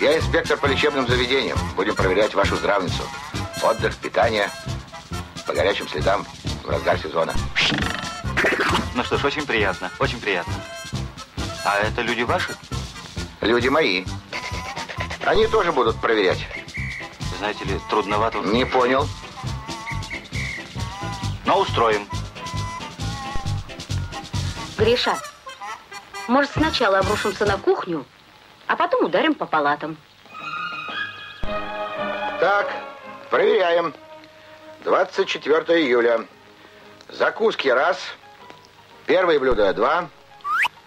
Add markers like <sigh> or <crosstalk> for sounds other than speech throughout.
Я инспектор по лечебным заведениям. Будем проверять вашу здравницу. Отдых, питание, по горячим следам в разгар сезона. Ну что ж, очень приятно, очень приятно. А это люди ваши? Люди мои. Они тоже будут проверять. Знаете ли, трудновато... Не понял. Но устроим. Гриша, может, сначала обрушимся на кухню, а потом ударим по палатам. Так, проверяем. 24 июля. Закуски раз. Первые блюда два.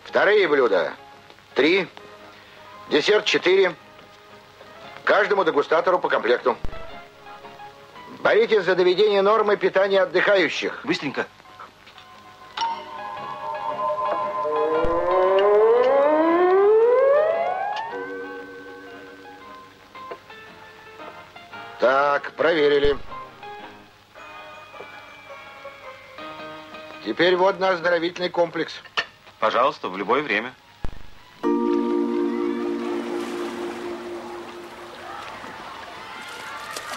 Вторые блюда три. Десерт четыре. Каждому дегустатору по комплекту. Боритесь за доведение нормы питания отдыхающих. Быстренько. Так, проверили. Теперь водно-оздоровительный комплекс. Пожалуйста, в любое время.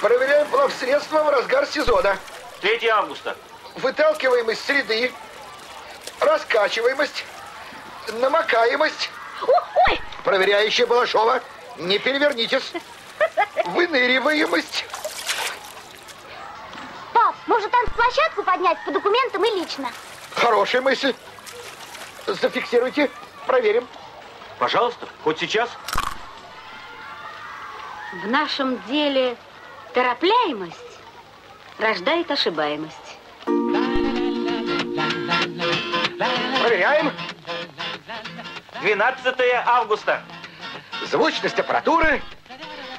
Проверяем плавсредства в разгар сезона. 3 августа. Выталкиваемость среды, раскачиваемость, намокаемость. Ой! Проверяющая Балашова, не перевернитесь. <laughs> Выныриваемость. Пап, может танцплощадку поднять по документам и лично? Хорошая мысль. Зафиксируйте, проверим. Пожалуйста, хоть сейчас. В нашем деле торопляемость рождает ошибаемость. Проверяем. 12 августа. Звучность аппаратуры,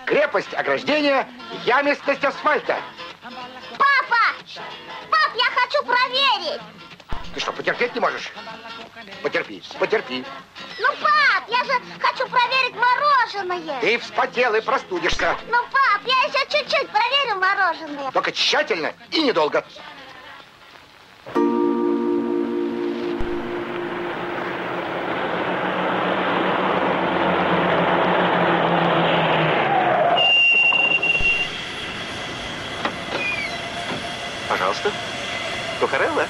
крепость ограждения, ямистость асфальта. Папа! Пап, я хочу проверить! Ты что, потерпеть не можешь? Потерпи, потерпи. Ну, пап, я же хочу проверить мороженое! Ты вспотел и простудишься. Ну, пап, я еще чуть-чуть проверю мороженое. Только тщательно и недолго. Пожалуйста. Кухарелла.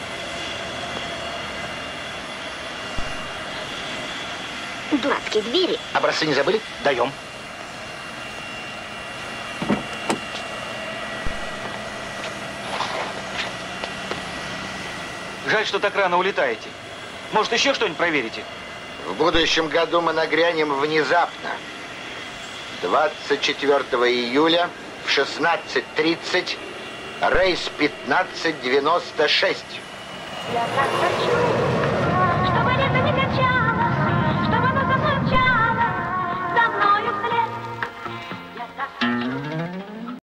Дурацкие двери. Образцы не забыли? Даем. Жаль, что так рано улетаете. Может, еще что-нибудь проверите? В будущем году мы нагрянем внезапно. 24 июля в 16.30 рейс 1596. Я так хочу